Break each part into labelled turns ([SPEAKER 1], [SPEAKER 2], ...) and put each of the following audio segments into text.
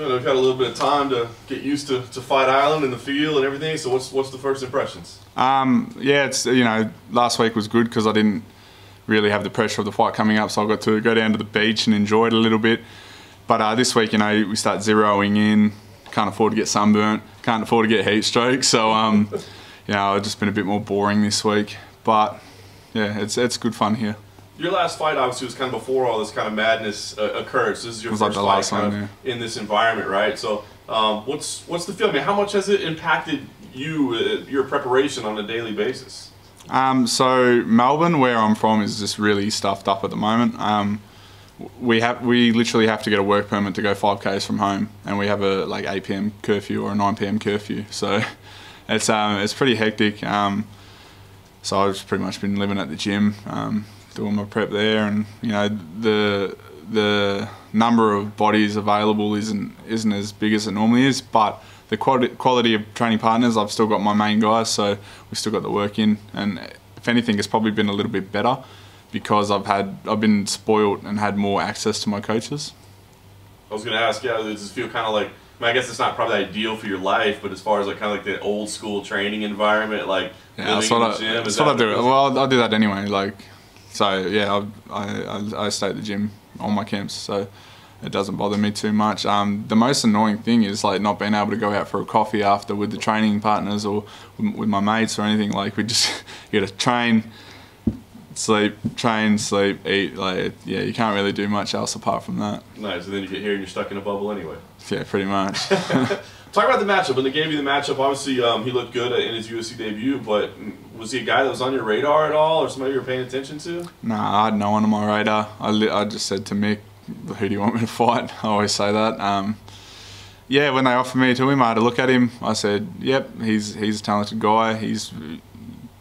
[SPEAKER 1] I've had a little bit of time to get used to, to Fight Island and the field and everything. So what's what's the first impressions?
[SPEAKER 2] Um, yeah, it's you know last week was good because I didn't really have the pressure of the fight coming up, so I got to go down to the beach and enjoy it a little bit. But uh, this week, you know, we start zeroing in. Can't afford to get sunburnt. Can't afford to get heat stroke. So um, you know, it's just been a bit more boring this week. But yeah, it's it's good fun here.
[SPEAKER 1] Your last fight obviously was kind of before all this kind of madness uh, occurred. So this is your first
[SPEAKER 2] like
[SPEAKER 1] fight kind
[SPEAKER 2] one,
[SPEAKER 1] of in this environment, right? So um, what's what's the feel? I mean, how much has it impacted you, uh, your preparation on a daily basis?
[SPEAKER 2] Um, so Melbourne, where I'm from, is just really stuffed up at the moment. Um, we have we literally have to get a work permit to go 5k's from home, and we have a like 8 p.m. curfew or a 9 p.m. curfew. So it's um, it's pretty hectic. Um, so I've just pretty much been living at the gym, um, doing my prep there, and you know the the number of bodies available isn't isn't as big as it normally is, but the quality, quality of training partners, I've still got my main guys, so we've still got the work in, and if anything, it's probably been a little bit better because I've had I've been spoilt and had more access to my coaches.
[SPEAKER 1] I was going to ask, yeah, does this feel kind of like? I, mean, I guess it's not probably ideal for your life, but as far as like kind of like the old school training environment, like
[SPEAKER 2] Yeah, that's what I,
[SPEAKER 1] gym,
[SPEAKER 2] that's what I do. Well, I do that anyway. Like, so yeah, I, I, I stay at the gym on my camps, so it doesn't bother me too much. Um, the most annoying thing is like not being able to go out for a coffee after with the training partners or with my mates or anything. Like we just you got to train, sleep, train, sleep, eat. Like yeah, you can't really do much else apart from that.
[SPEAKER 1] Nice, and then you get here and you're stuck in a bubble anyway.
[SPEAKER 2] Yeah, pretty much.
[SPEAKER 1] Talk about the matchup. When they gave you the matchup, obviously um, he looked good in his UFC debut, but was he a guy that was on your radar at all, or somebody you were paying attention to?
[SPEAKER 2] Nah, I had no one on my radar. I, li- I just said to Mick, who do you want me to fight? I always say that. Um, yeah, when they offered me to him, I had a look at him. I said, yep, he's he's a talented guy. He's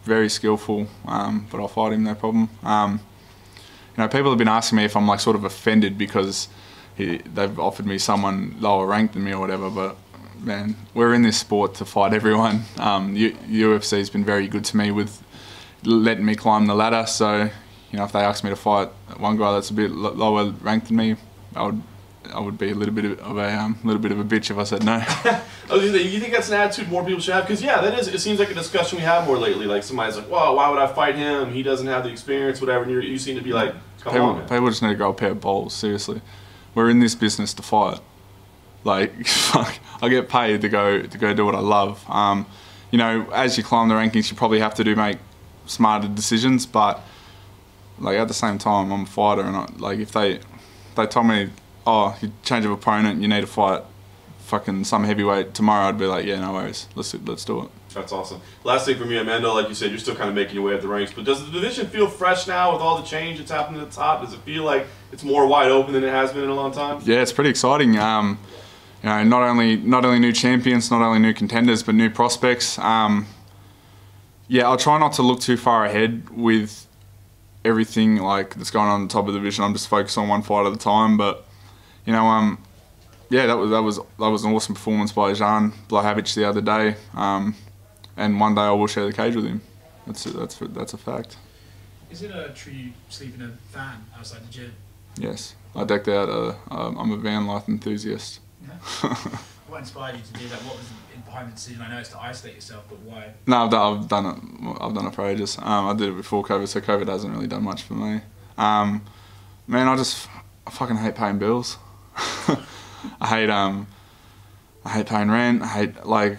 [SPEAKER 2] very skillful, um, but I'll fight him, no problem. Um, you know, people have been asking me if I'm like sort of offended because he, they've offered me someone lower ranked than me or whatever, but man, we're in this sport to fight everyone. Um, UFC's been very good to me with letting me climb the ladder. So, you know, if they asked me to fight one guy that's a bit lower ranked than me, I would, I would be a little bit of a um, little bit of a bitch if I said no.
[SPEAKER 1] Say, you think that's an attitude more people should have? Because yeah, that is. It seems like a discussion we have more lately. Like somebody's like, "Well, why would I fight him? He doesn't have the experience, whatever." And you seem to be like, "Come
[SPEAKER 2] people,
[SPEAKER 1] on, man."
[SPEAKER 2] people just need to grow a pair of balls. Seriously, we're in this business to fight. Like, I get paid to go to go do what I love. Um, you know, as you climb the rankings, you probably have to do make smarter decisions. But like at the same time, I'm a fighter, and I, like if they they told me, oh, you change of opponent, you need to fight fucking some heavyweight tomorrow, I'd be like, yeah, no worries, let's let's do it.
[SPEAKER 1] That's awesome. Last thing for me, Amanda, like you said, you're still kind of making your way up the ranks. But does the division feel fresh now with all the change that's happened at the top? Does it feel like it's more wide open than it has been in a long time?
[SPEAKER 2] Yeah, it's pretty exciting. Um, you know, not only not only new champions, not only new contenders, but new prospects. Um, yeah, I'll try not to look too far ahead with everything like that's going on at the top of the division. I'm just focused on one fight at a time. But you know, um, yeah, that was that was that was an awesome performance by Jan Blachowicz the other day. Um, and one day I will share the cage with him. That's a, that's a, that's a fact.
[SPEAKER 3] Is it a tree you sleep in a van outside the gym?
[SPEAKER 2] Yes, I decked out. A, um, I'm a van life enthusiast.
[SPEAKER 3] What inspired you to do that? What was behind the decision? I know it's to isolate yourself, but why?
[SPEAKER 2] No, I've done, I've done it. I've done it for ages. Um, I did it before COVID, so COVID hasn't really done much for me. Um, man, I just I fucking hate paying bills. I hate um, I hate paying rent. I hate like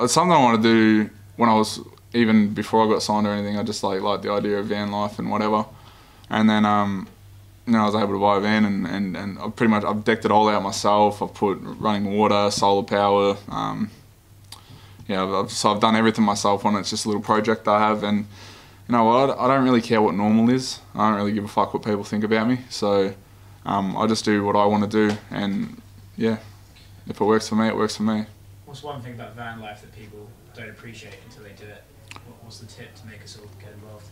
[SPEAKER 2] it's something I want to do when I was even before I got signed or anything. I just like like the idea of van life and whatever. And then um, you know, I was able to buy a van and, and, and I've pretty much I've decked it all out myself. I've put running water, solar power. Um, yeah, I've, so I've done everything myself on it. It's just a little project I have, and you know what? I don't really care what normal is. I don't really give a fuck what people think about me. So um, I just do what I want to do, and yeah, if it works for me, it works for me.
[SPEAKER 3] What's one thing about van life that people don't appreciate until they do it? What, what's the tip to make us all get involved?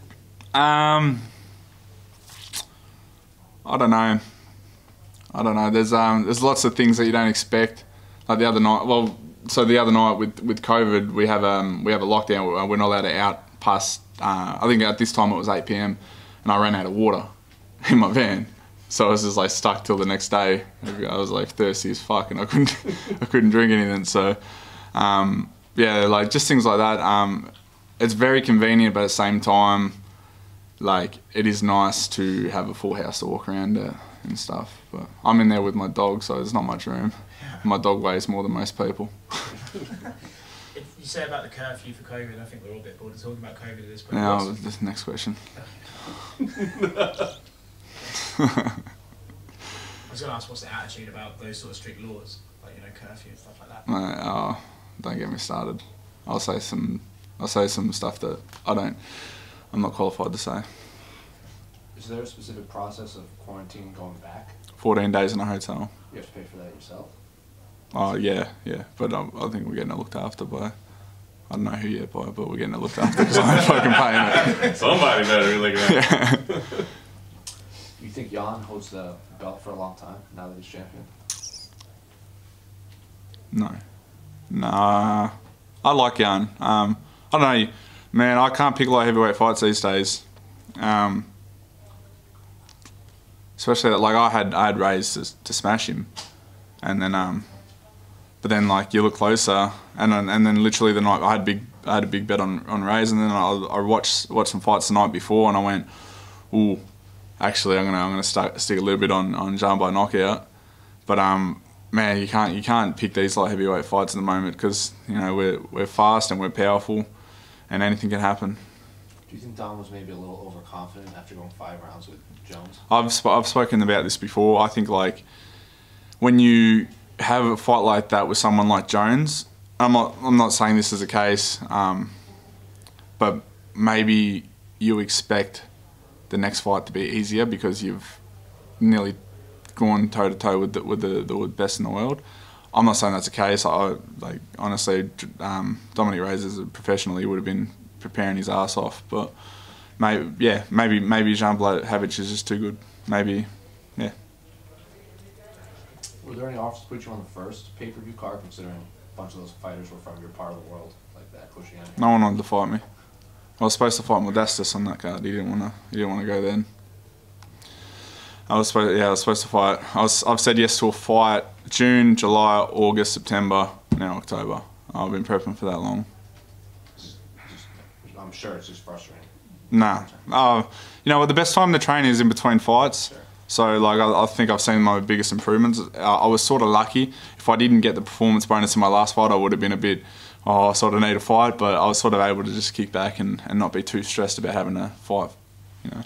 [SPEAKER 2] Um, I don't know. I don't know. There's um, there's lots of things that you don't expect. Like the other night, well, so the other night with with COVID, we have um, we have a lockdown. We're not allowed to out past. Uh, I think at this time it was 8 p.m. and I ran out of water in my van. So I was just like stuck till the next day. I was like thirsty as fuck, and I couldn't I couldn't drink anything. So um, yeah, like just things like that. Um, it's very convenient, but at the same time, like it is nice to have a full house to walk around uh, and stuff. But I'm in there with my dog, so there's not much room. My dog weighs more than most people.
[SPEAKER 3] If you say about the curfew for COVID, I think we're all a bit bored of talking about COVID at this point.
[SPEAKER 2] Now, the next question.
[SPEAKER 3] I was going to ask what's the attitude about those sort of strict laws, like you know curfew and stuff like that.
[SPEAKER 2] Mate, oh, don't get me started. I'll say some, I'll say some stuff that I don't, I'm not qualified to say.
[SPEAKER 4] Is there a specific process of quarantine going back?
[SPEAKER 2] 14 days in a hotel.
[SPEAKER 4] You have to pay for that yourself.
[SPEAKER 2] Oh yeah, yeah, but um, I think we're getting it looked after by, I don't know who yet by, but we're getting it looked after because I'm fucking paying it.
[SPEAKER 1] Somebody better be looking at it.
[SPEAKER 2] Yeah.
[SPEAKER 4] You think Jan holds the belt for a long time now that he's champion?
[SPEAKER 2] No. Nah. I like Jan. Um, I don't know, man. I can't pick light heavyweight fights these days. Um, especially like I had I had Reyes to, to smash him, and then um, but then like you look closer, and and then literally the night I had big I had a big bet on on Reyes, and then I, I watched watched some fights the night before, and I went, ooh, actually I'm gonna I'm gonna start, stick a little bit on on Jan by knockout, but um man, you can't you can't pick these light heavyweight fights at the moment because you know we're we're fast and we're powerful, and anything can happen.
[SPEAKER 4] Do you think Dom was maybe a little overconfident after going five rounds with Jones?
[SPEAKER 2] I've sp- I've spoken about this before. I think like when you have a fight like that with someone like Jones, I'm not I'm not saying this is the case, um, but maybe you expect the next fight to be easier because you've nearly gone toe to toe with the, with the, the best in the world. I'm not saying that's the case. I like honestly, um, Dominick Reyes as a professional, he would have been preparing his ass off. But maybe, yeah, maybe maybe Jan Blachowicz is just too good. Maybe, yeah.
[SPEAKER 4] Were there any offers to put you on the first pay per view card, considering a bunch of those fighters were from your part of the world, like that pushing?
[SPEAKER 2] No one wanted to fight me. I was supposed to fight Modestas on that card. He didn't want to. He didn't want to go then. I was supposed. Yeah, I was supposed to fight. I was. I've said yes to a fight June, July, August, September, now October. I've been prepping for that long.
[SPEAKER 4] Just- I'm sure it's just frustrating.
[SPEAKER 2] Nah. Uh, you know what? The best time to train is in between fights.
[SPEAKER 4] Sure.
[SPEAKER 2] So like I, I think I've seen my biggest improvements. I, I was sort of lucky. If I didn't get the performance bonus in my last fight, I would have been a bit. Oh, I sort of need a fight, but I was sort of able to just kick back and, and not be too stressed about having to fight. You know.